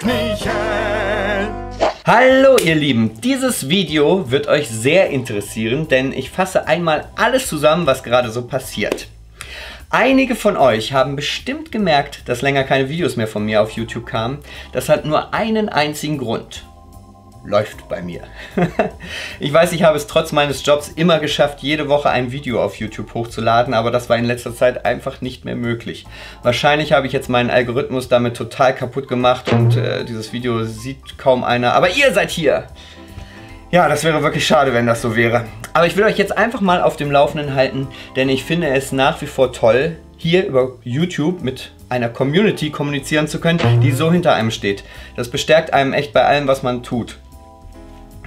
Kniechen. Hallo ihr Lieben, dieses Video wird euch sehr interessieren, denn ich fasse einmal alles zusammen, was gerade so passiert. Einige von euch haben bestimmt gemerkt, dass länger keine Videos mehr von mir auf YouTube kamen. Das hat nur einen einzigen Grund läuft bei mir. ich weiß, ich habe es trotz meines Jobs immer geschafft, jede Woche ein Video auf YouTube hochzuladen, aber das war in letzter Zeit einfach nicht mehr möglich. Wahrscheinlich habe ich jetzt meinen Algorithmus damit total kaputt gemacht und äh, dieses Video sieht kaum einer, aber ihr seid hier! Ja, das wäre wirklich schade, wenn das so wäre. Aber ich will euch jetzt einfach mal auf dem Laufenden halten, denn ich finde es nach wie vor toll, hier über YouTube mit einer Community kommunizieren zu können, die so hinter einem steht. Das bestärkt einem echt bei allem, was man tut.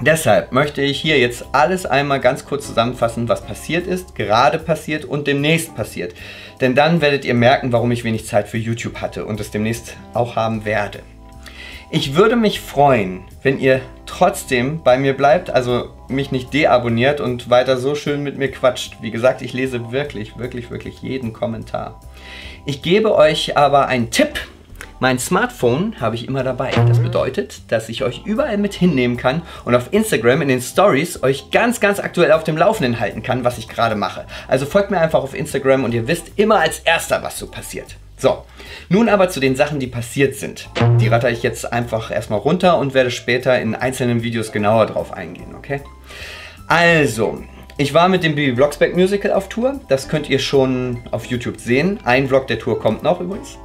Deshalb möchte ich hier jetzt alles einmal ganz kurz zusammenfassen, was passiert ist, gerade passiert und demnächst passiert. Denn dann werdet ihr merken, warum ich wenig Zeit für YouTube hatte und es demnächst auch haben werde. Ich würde mich freuen, wenn ihr trotzdem bei mir bleibt, also mich nicht deabonniert und weiter so schön mit mir quatscht. Wie gesagt, ich lese wirklich, wirklich, wirklich jeden Kommentar. Ich gebe euch aber einen Tipp, mein Smartphone habe ich immer dabei. Das bedeutet, dass ich euch überall mit hinnehmen kann und auf Instagram in den Stories euch ganz, ganz aktuell auf dem Laufenden halten kann, was ich gerade mache. Also folgt mir einfach auf Instagram und ihr wisst immer als erster, was so passiert. So, nun aber zu den Sachen, die passiert sind. Die ratter ich jetzt einfach erstmal runter und werde später in einzelnen Videos genauer drauf eingehen, okay? Also, ich war mit dem Bibi Blocksberg Musical auf Tour. Das könnt ihr schon auf YouTube sehen. Ein Vlog der Tour kommt noch übrigens.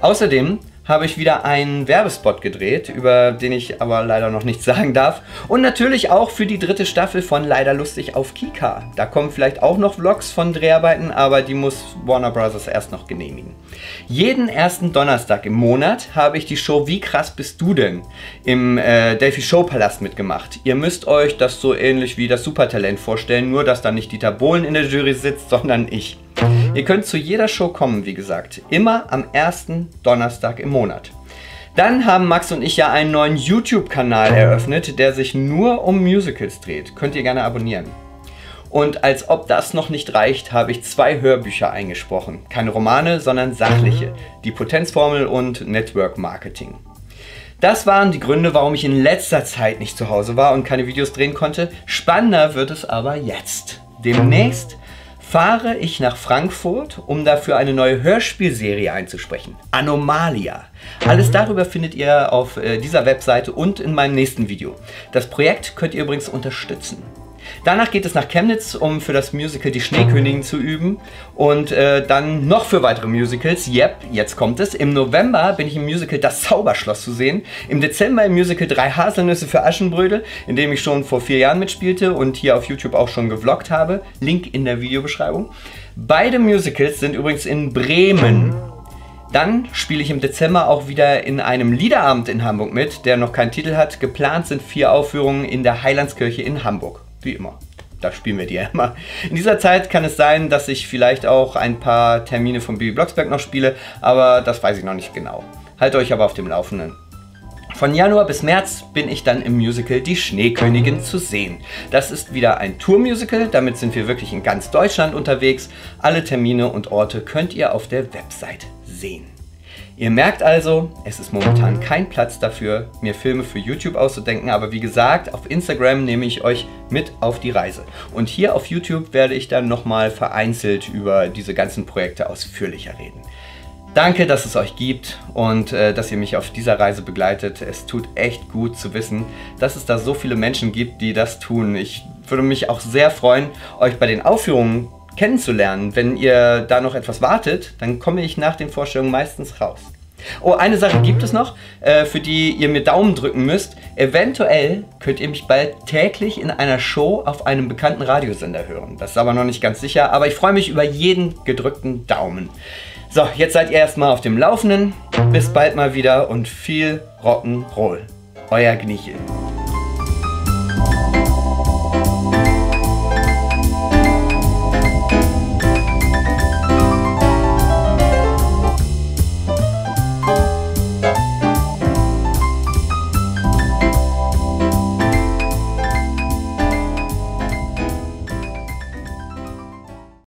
Außerdem habe ich wieder einen Werbespot gedreht, über den ich aber leider noch nichts sagen darf. Und natürlich auch für die dritte Staffel von Leider Lustig auf Kika. Da kommen vielleicht auch noch Vlogs von Dreharbeiten, aber die muss Warner Bros. erst noch genehmigen. Jeden ersten Donnerstag im Monat habe ich die Show Wie krass bist du denn? im äh, Delphi Show Palast mitgemacht. Ihr müsst euch das so ähnlich wie das Supertalent vorstellen, nur dass da nicht Dieter Bohlen in der Jury sitzt, sondern ich. Ihr könnt zu jeder Show kommen, wie gesagt. Immer am ersten Donnerstag im Monat. Dann haben Max und ich ja einen neuen YouTube-Kanal eröffnet, der sich nur um Musicals dreht. Könnt ihr gerne abonnieren. Und als ob das noch nicht reicht, habe ich zwei Hörbücher eingesprochen. Keine Romane, sondern sachliche. Die Potenzformel und Network Marketing. Das waren die Gründe, warum ich in letzter Zeit nicht zu Hause war und keine Videos drehen konnte. Spannender wird es aber jetzt. Demnächst fahre ich nach Frankfurt, um dafür eine neue Hörspielserie einzusprechen. Anomalia. Alles darüber findet ihr auf äh, dieser Webseite und in meinem nächsten Video. Das Projekt könnt ihr übrigens unterstützen. Danach geht es nach Chemnitz, um für das Musical Die Schneekönigin zu üben und äh, dann noch für weitere Musicals. Yep, jetzt kommt es. Im November bin ich im Musical Das Zauberschloss zu sehen. Im Dezember im Musical Drei Haselnüsse für Aschenbrödel, in dem ich schon vor vier Jahren mitspielte und hier auf YouTube auch schon gevloggt habe. Link in der Videobeschreibung. Beide Musicals sind übrigens in Bremen. Dann spiele ich im Dezember auch wieder in einem Liederabend in Hamburg mit, der noch keinen Titel hat. Geplant sind vier Aufführungen in der Heilandskirche in Hamburg. Wie immer. Da spielen wir die ja immer. In dieser Zeit kann es sein, dass ich vielleicht auch ein paar Termine von Bibi Blocksberg noch spiele, aber das weiß ich noch nicht genau. Haltet euch aber auf dem Laufenden. Von Januar bis März bin ich dann im Musical Die Schneekönigin zu sehen. Das ist wieder ein Tourmusical, damit sind wir wirklich in ganz Deutschland unterwegs. Alle Termine und Orte könnt ihr auf der Website sehen. Ihr merkt also, es ist momentan kein Platz dafür, mir Filme für YouTube auszudenken, aber wie gesagt, auf Instagram nehme ich euch mit auf die Reise. Und hier auf YouTube werde ich dann nochmal vereinzelt über diese ganzen Projekte ausführlicher reden. Danke, dass es euch gibt und äh, dass ihr mich auf dieser Reise begleitet. Es tut echt gut zu wissen, dass es da so viele Menschen gibt, die das tun. Ich würde mich auch sehr freuen, euch bei den Aufführungen kennenzulernen. Wenn ihr da noch etwas wartet, dann komme ich nach den Vorstellungen meistens raus. Oh, eine Sache gibt es noch, äh, für die ihr mir Daumen drücken müsst. Eventuell könnt ihr mich bald täglich in einer Show auf einem bekannten Radiosender hören. Das ist aber noch nicht ganz sicher, aber ich freue mich über jeden gedrückten Daumen. So, jetzt seid ihr erstmal auf dem Laufenden. Bis bald mal wieder und viel Rock'n'Roll. Euer Gnichel.